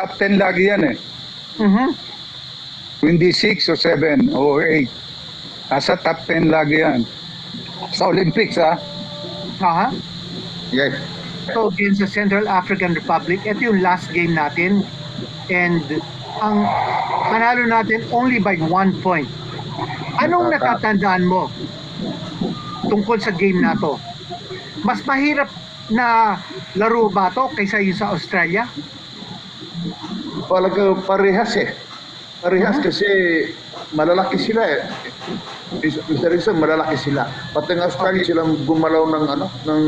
top 10 lagi yan eh. Mhm. Hindi 6 o 7 o 8. Nasa top 10 lagi yan. Sa Olympics ha. Aha. Yes. So against the Central African Republic, ito yung last game natin. And ang panalo natin only by one point. Anong natatandaan mo tungkol sa game na to? Mas mahirap na laro ba to kaysa yung sa Australia? Talaga parehas eh. Parehas kasi malalaki sila eh. Is- Mr. Rizal, malalaki sila. Pati ng Australia silang gumalaw ng ano, ng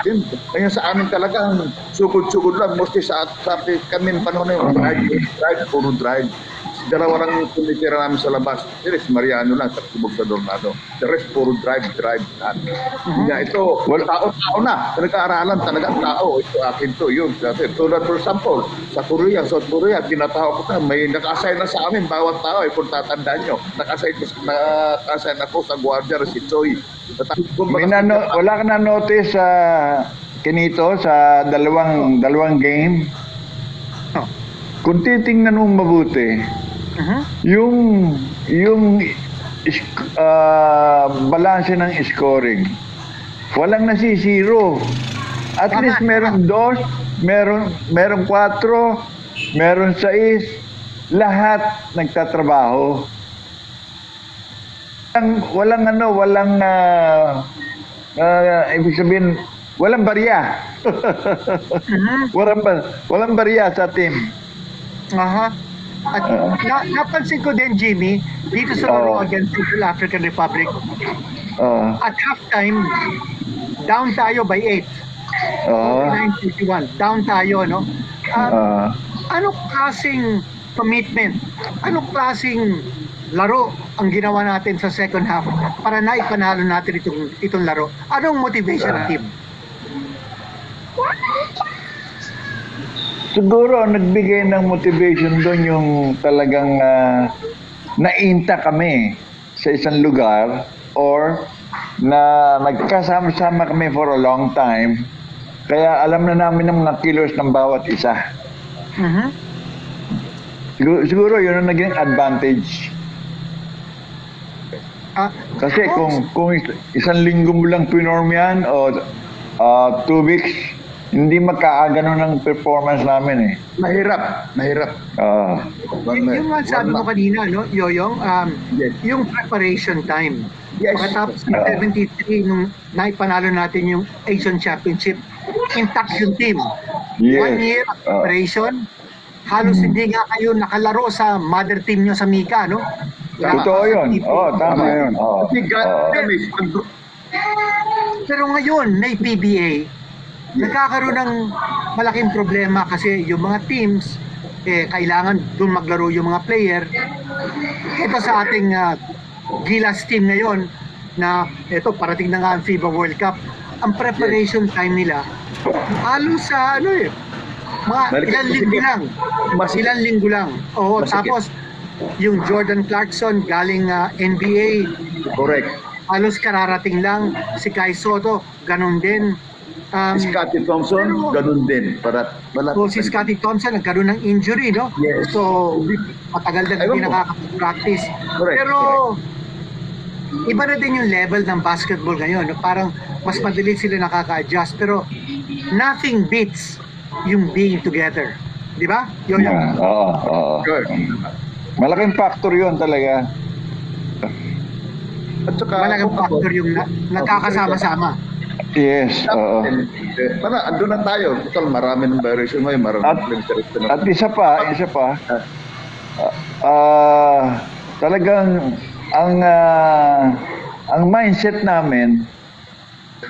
team. Kaya sa amin talaga sukod-sukod lang. Mostly sa, sa kami panahon na yun, drive, drive, puro drive. Dalawa lang yung tumitira namin sa labas. Si Res Mariano lang, sa subog sa Dornado. The rest, puro drive, drive. Lahat. Kaya ito, tao-tao na. Nag-aaralan talaga ang tao. Ito akin to, yun. Kasi, tulad for example, sa Korea, South Korea, tinatawag ko na, may naka-assign na sa amin, bawat tao, eh, kung tatandaan nyo. Naka-assign, naka-assign ako sa Guardia, si Choi. May nano, wala ka na notice sa kinito sa dalawang dalawang game. Kung titingnan mo mabuti, Mhm. yung yung ah, balanse ng scoring, walang nasisiro. At Tama, least meron dos, meron meron kwatro, meron sais, lahat nagtatrabaho. Walang, walang ano, walang ah, ah, ibig sabihin, walang barya. Mhm. walang, walang barya sa team. Aha. At na, napansin ko din, Jimmy, dito sa laro Oo. against Central African Republic, Uh, at halftime, down tayo by 8. uh, 9.51. Down tayo, no? Um, uh, anong klaseng commitment, anong klaseng laro ang ginawa natin sa second half para naipanalo natin itong, itong laro? Anong motivation ng team? Siguro nagbigay ng motivation doon yung talagang uh, nainta kami sa isang lugar or na nagkasama-sama kami for a long time. Kaya alam na namin ang mga kilos ng bawat isa. Mhm. Siguro, siguro yun ang naging advantage. Ah, Kasi kung kung is- isang linggo mo lang pinorm yan o ah, two weeks, hindi magkaagano ng performance namin eh. Mahirap, mahirap. Ah, One y- yung nga sabi mo kanina, no, Yoyong, um, Yes. yung preparation time. Yes. Pagkatapos ng Oo. 73, nung naipanalo natin yung Asian Championship, intact yung team. yes. One year of Ah, preparation, halos hindi nga kayo nakalaro sa mother team nyo sa Mika, no? totoo yun. Oo, tama yun. Kasi God, Oo. kami, Pero ngayon, may PBA, nagkakaroon ng malaking problema kasi yung mga teams, eh, kailangan doon maglaro yung mga player. Ito sa ating ah, Gilas team ngayon, na ito, parating na nga ang FIBA World Cup, ang preparation time nila, halos sa ano eh, mga Balik- ilang linggo lang. Masikip. Ilang linggo lang. Oo, Masikip. tapos yung Jordan Clarkson galing ah, NBA, correct. halos kararating lang si Kai Soto, ganun din. Um, Scotty Thompson, ganun din. Para, wala, so si Scotty Thompson nagkaroon ng injury, no? Yes. So, matagal na hindi nakaka-practice. Correct, Pero, iba na din yung level ng basketball ngayon. No? Parang mas madali sila nakaka-adjust. Pero, nothing beats yung being together. Di ba? Yun yung Yeah, Oo, oo. Good. Malaking factor yun talaga. At saka, malaking factor yung na, nagkakasama-sama. Yes, oo. Para, andun na tayo. Total, marami ng violation ngayon. Marami At- ng. At isa pa, isa pa, ah, talagang ang ah, ang mindset namin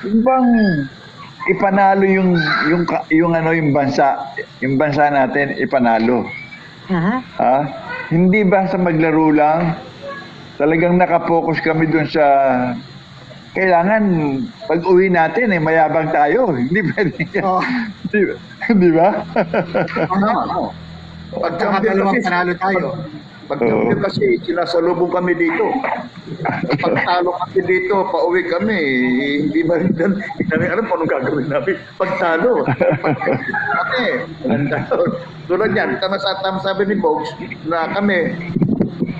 yung bang ipanalo yung yung yung ano yung bansa yung bansa natin ipanalo Mhm. ha hindi basta maglaro lang talagang nakapokus kami dun sa kailangan pag uwi natin eh mayabang tayo hindi pwede Oh. di, di ba Tama, no? Pag Tsaka champion dalawang kasi, panalo tayo. pag champion kasi, sinasalubong kami dito. Pag talo kami dito, pauwi kami, eh, hindi ba rin dan, hindi namin alam kung anong gagawin namin. Pag talo, kami, tulad yan, tama sa tama sabi ni Bogs, na kami,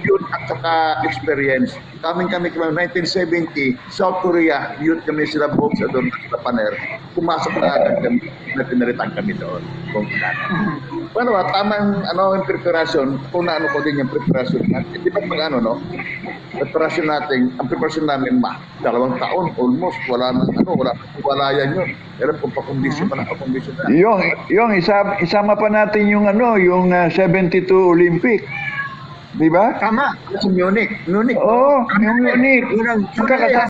youth at saka experience. Kaming kami kami 1970, South Korea, youth kami sila Bogs at doon sa Paner. Pumasok na agad kami, na kami doon. Kung Bueno, ah, tamang ano yung preparasyon, kung naano ko din yung preparasyon natin. Di ba pag ano, no? Preparasyon natin, ang preparasyon namin, ma, dalawang taon, almost, wala nang ano, wala, wala yan yun. Pero kung pa-condition pa na, pa-condition na. Yung, yung isa, isama pa natin yung ano, yung ah, 72 Olympic. Di ba? Tama. Sa Munich, Munich. Oo, yung unique. Unang, Magkakasama